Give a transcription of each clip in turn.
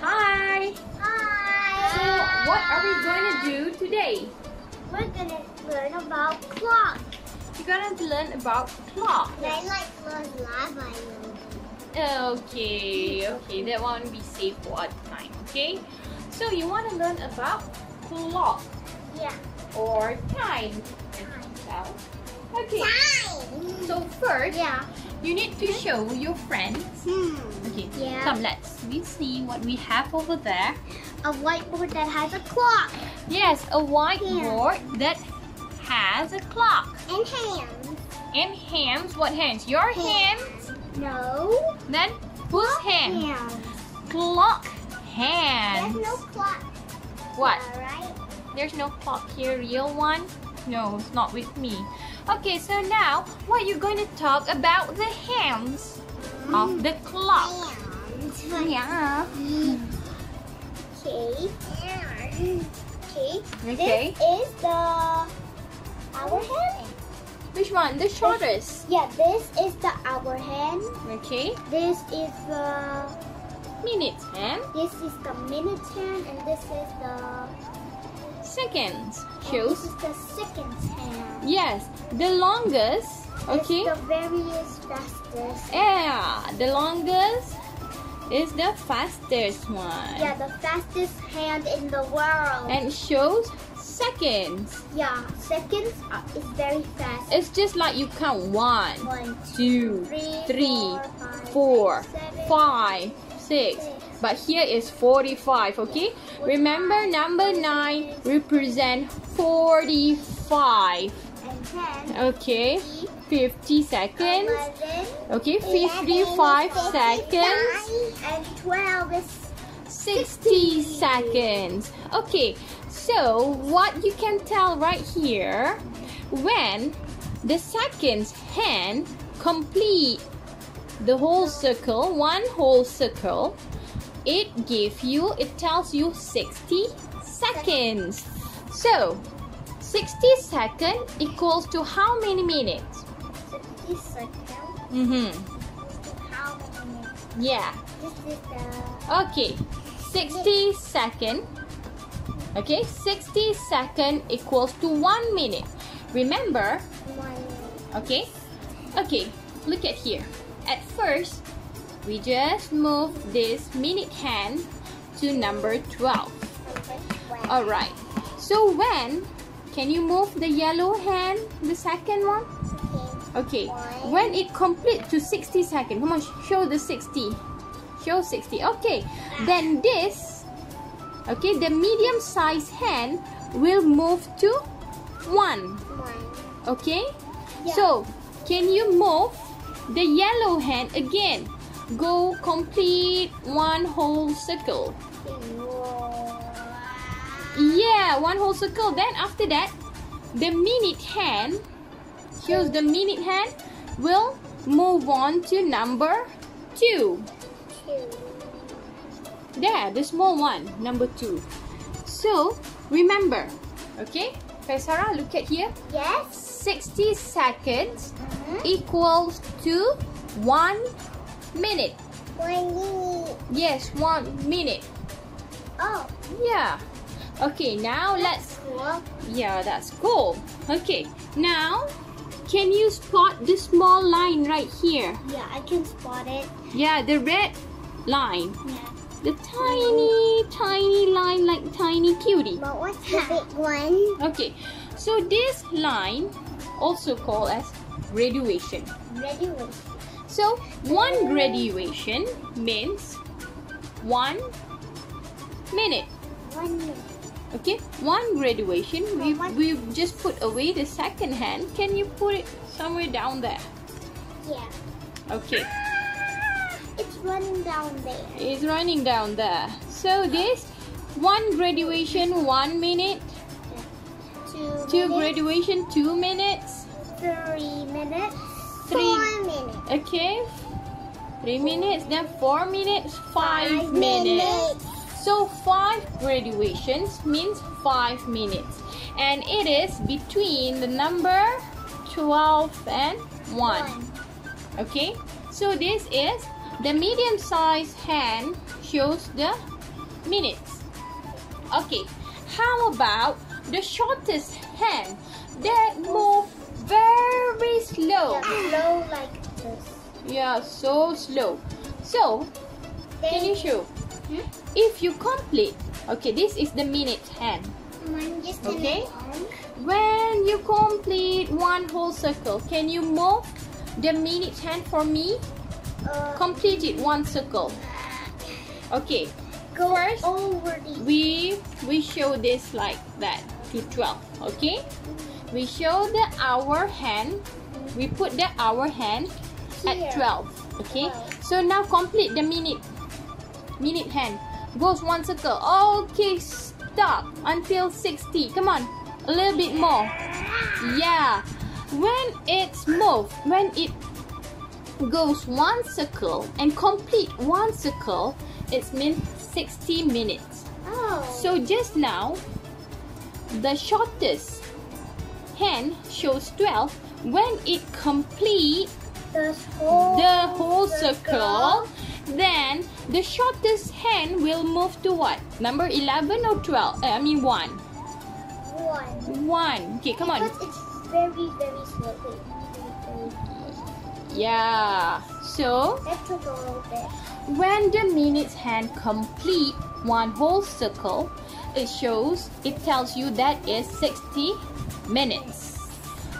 Hi. Hi. So, what are we going to do today? We're gonna learn about clock. We're going to learn about clock. I like learn lava. Okay, okay, that one will be safe for our time, okay? So, you want to learn about clock Yeah. or time. Time. Okay, Time. so first, Yeah. You need to show your friends. Hmm. Okay, Yeah. come, let's we see what we have over there. A whiteboard that has a clock Yes, a whiteboard that has a clock. and hands. And hands, what hands? Your hands. No. Then whose hand? Hands. Clock hands. There's hand. no clock. What? All right. There's no clock here, real one? No, it's not with me. Okay, so now what you going to talk about the hands of the clock? Hands. Yeah. Okay. Okay. Okay. This is the hour hand. Which one? The shortest. Yeah, this is the hour hand. Okay. This is the Minutes hand. this is the minute hand, and this is the Seconds. Shows. This is the seconds hand. Yes. The longest. Okay. It's the various fastest. Yeah. The longest is the fastest one. Yeah, the fastest hand in the world. And it shows seconds. yeah, seconds uh, is very fast. It's just like you count one, One, two, three, three, four, four, five, seven, five, six. But here is 45, okay? Remember number 9 represent 45. Okay? 50 seconds. Okay, 55 11, seconds. And 12 is 60 seconds. Okay, so what you can tell right here, when the seconds hand complete the whole circle, one whole circle, it give you, it tells you 60 seconds. So, 60 second equals to how many minutes? 60 seconds. Mm-hmm. How many minutes? Yeah. This is the Okay, 60 second. Okay, 60 second equals to 1 minute. Remember, one. Minute. Okay? Okay, look at here. At first, we just move this minute hand to number 12. Alright, so when can you move the yellow hand, the second one? Okay, when it complete to 60 seconds, come on, show the 60. Show 60. Okay, then this, okay, the medium sized hand will move to 1. One. Okay? So, can you move the yellow hand again? Go complete one whole circle. Yeah, one whole circle. Then after that, the minute hand, here's the minute hand, will move on to number 2. Two. There, the small one, number 2. So, remember, okay? Sarah, look at here. Yes. 60 seconds Mhm. equals to 1 minute. One minute. Yes, 1 minute. Oh, Yeah. Okay, now let's cool. Yeah, that's cool. Okay, now can you spot the small line right here? Yeah, I can spot it. Yeah, the red line. Yeah. The tiny, tiny line like tiny cutie. But what's the big one? Okay, so this line also called as graduation. With So one graduation means one minute. one minute. Okay, one graduation. We we've just put away the second hand. Can you put it somewhere down there? Yeah. Okay, ah, It's running down there. it's running down there. So this one graduation, one minute. Two, Two minutes, graduation, two minutes. three minutes, Three. four minutes. Okay, three minutes. Then four minutes, five, Five minutes. minutes. So five graduations means five minutes, and it is between the number twelve and one. One. Okay, so this is The medium sized hand shows the minutes. Okay, how about the shortest hand that move very slow? Yeah, slow like. Yeah, so slow. So, can you show? Hmm? If you complete, okay, this is the minute hand. Okay. When you complete one whole circle, can you move the minute hand for me? Uh, Complete it one circle. Okay, go first, over we we show this like that to 12 okay we show the hour hand we put the hour hand at 12 okay? 12. so now complete the minute minute hand. Goes one circle. Okay stop. Until 60 come on. A little bit more. Yeah. When it's moved when it goes one circle and complete one circle it's mean 60 minutes. Oh. so just now, the shortest hand shows 12. When it complete the whole the whole circle, then the shortest hand will move to what? Number 11 or 12? Uh, I mean 1. One. 1. Okay, come on. Because it's very, very slow. Wait, very, very. Yeah. So, a little bit. when the minutes hand complete one whole circle, it shows, it tells you that is 60 minutes.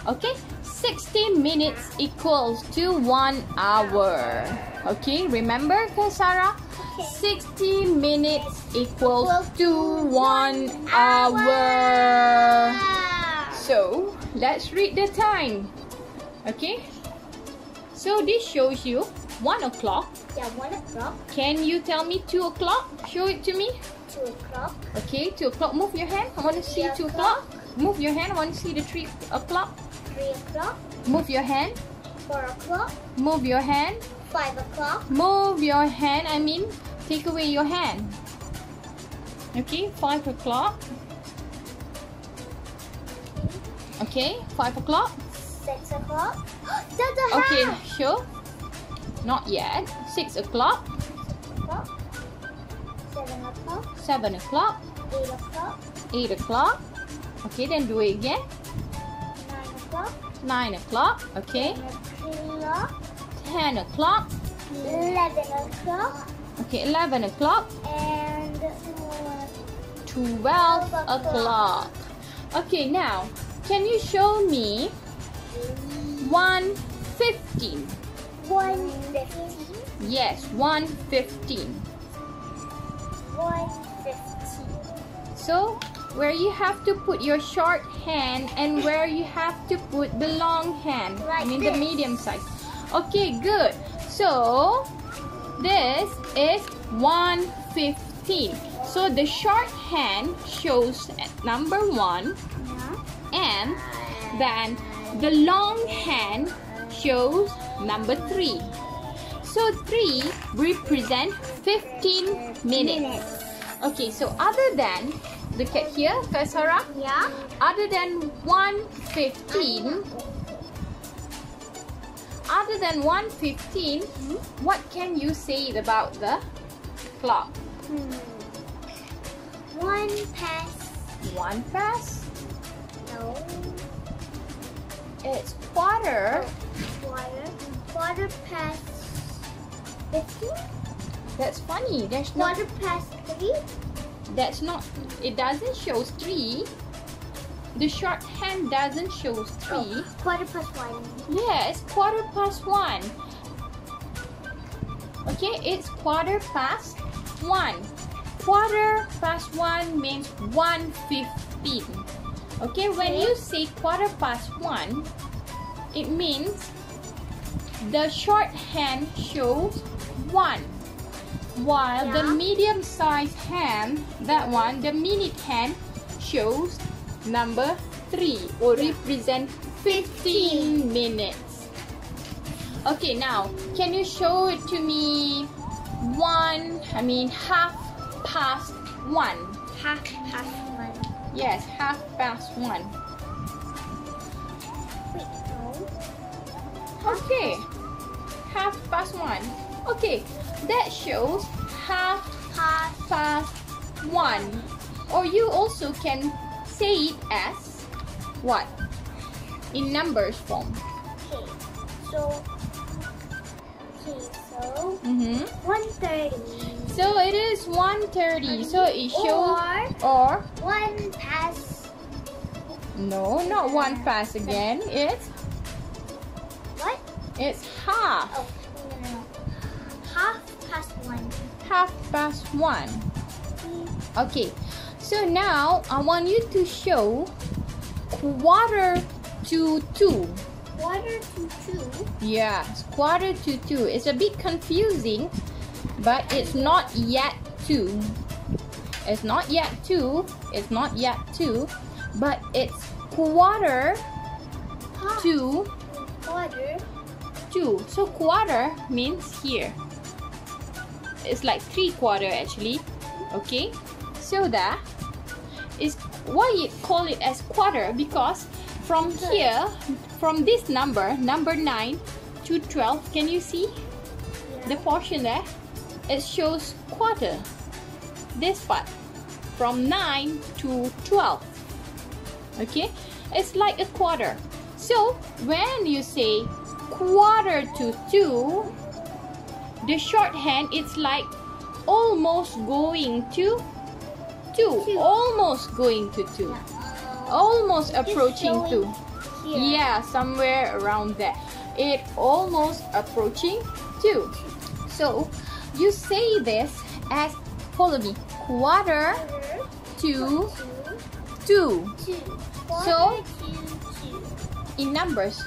Okay? 60 minutes equals to 1 hour. Okay, remember, Sarah? Okay. 60 minutes equals Equals to to 1 one hour. Ah. So, let's read the time. Okay? So, this shows you 1 o'clock. Yeah, one o'clock, Can you tell me 2 o'clock? Show it to me. two o'clock, Okay, 2 o'clock. Move your hand. I want to see 2 o'clock. Move your hand. I want to see the 3 o'clock. Three o'clock, Move your hand. four o'clock, Move your hand. five o'clock, Move your hand. I mean, take away your hand. Okay, 5 o'clock. Okay, 5 o'clock. six o'clock. That's a Okay, show. Not yet. 6 o'clock. O'clock. Seven o'clock, 7 o'clock. eight o'clock, 8 o'clock. Okay, then do it again. Nine o'clock, Okay. ten o'clock, o'clock. eleven o'clock, Okay, 11 o'clock. and 12 o'clock. Okay, now, can you show me 115? one fifteen. Yes, 115. One fifteen. So, where you have to put your short hand and where you have to put the long hand. I Like mean the medium size. Okay, good. So, this is 115. So, the short hand shows at number 1 Yeah. and then the long hand shows number 3. So 3 represent 15 minutes. Okay, so other than look at here, Kasara, Yeah. other than 115, other than 115, what can you say about the clock? Hmm. One past. One past, No. it's quarter. Quarter. Quarter past. Fifteen. That's funny. There's not Quarter past three. That's not. It doesn't show three. The shorthand doesn't show three. Oh, quarter past one. Yeah, it's quarter past one. Okay, it's quarter past one. Quarter past one means one fifteen. Okay, when you say quarter past one, it means the shorthand shows one. While the medium sized hand, that one, the minute hand shows number three or represent 15 minutes. Okay, now can you show it to me? One, I mean half past one. Half past one. Yes, half past one. Wait, no. Okay, half past one. Okay, that shows half Half. past one. Or you also can say it as what? In numbers form. Okay. So. Okay. So. Mm-hmm. One thirty. So it is 130. So it shows Or or one past. no, not one past again. It's What? it's half. Oh. Half past one. Half past one. Okay. So now I want you to show quarter to two. Quarter to two. Yes, quarter to two. It's a bit confusing, but it's not yet two. It's not yet two. It's not yet two, but it's quarter to quarter. two. So quarter means here. It's like three quarter actually. Okay, so that is why you call it as quarter because from here, from this number, number nine to twelve, can you see? the portion there it shows quarter. This part from 9 to 12 okay? It's like a quarter. So when you say quarter to 2 the shorthand it's like almost going to 2 Two. almost going to 2 Uh, almost approaching 2 here. yeah, somewhere around there. It almost approaching two. So you say this as follow me. Quarter to to two two. So- two. in numbers.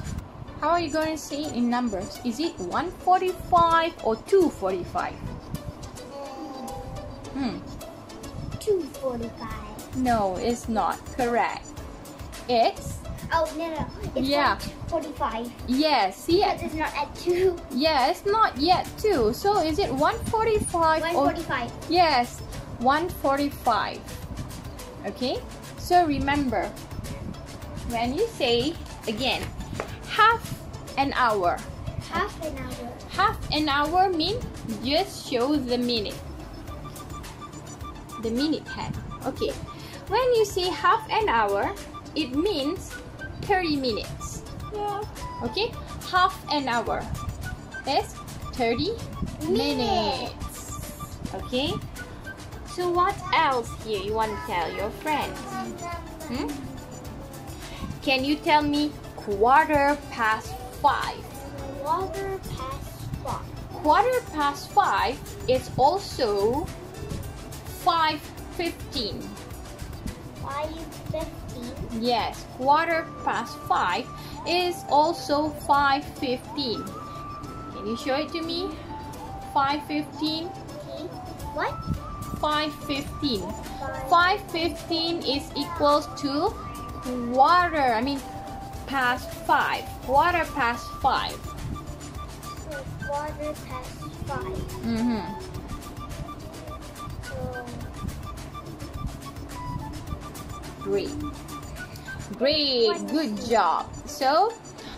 How are you going to say it in numbers? Is it 145 or 245? Hmm. Two forty-five. No, it's not correct. It's Oh no no. It's Yeah. Forty-five. yes. See, Because it's not at two. yeah, it's not yet two. So is it 145 One or forty-five. Yes, 145. Okay, so remember when you say again half an hour, Half an hour. half an hour mean just show the minute, the minute hand. Okay, when you say half an hour, it means 30 minutes. Yeah. Okay, half an hour is 30 minutes. Okay, so what else here you want to tell your friends? Hmm? Can you tell me quarter past five? Water past five. Quarter past five is also 5.15. Five fifteen. Yes, quarter past five is also 5.15. Can you show it to me? 5.15? What? 515. 515 is equals to quarter, I mean past 5. Quarter past 5. Water past five. Mm-hmm. So Great. Great. Good job. So,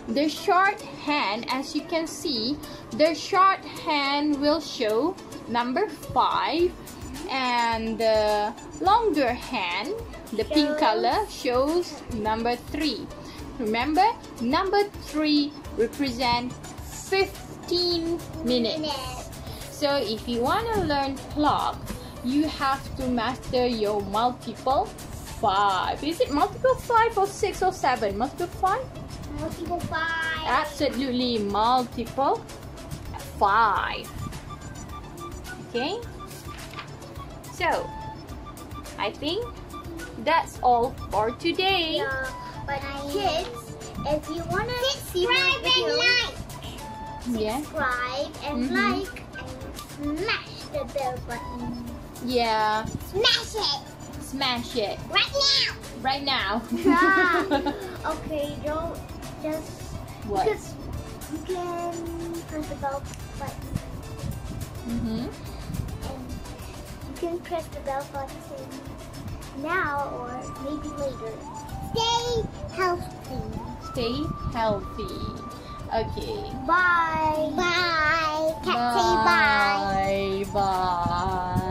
the short hand, as you can see, the short hand will show number 5 and the longer hand, the pink color, shows number 3. Remember, number 3 represent 15 minutes. So if you want to learn clock, you have to master your multiple five. Is it multiple five or six or seven? Multiple five? Multiple five. Absolutely multiple five. Okay? So, I think that's all for today. Yeah, but kids, if you wanna subscribe and like, Yeah. subscribe and Mhm. like, and smash the bell button. Yeah. Smash it Smash it right now. right now. Ah, okay, don't just what? because you can press the bell button Mm-hmm. and you can press the bell button now or maybe later. Stay healthy. Stay healthy. Okay. Bye. Bye. Cat say bye. Bye. Bye.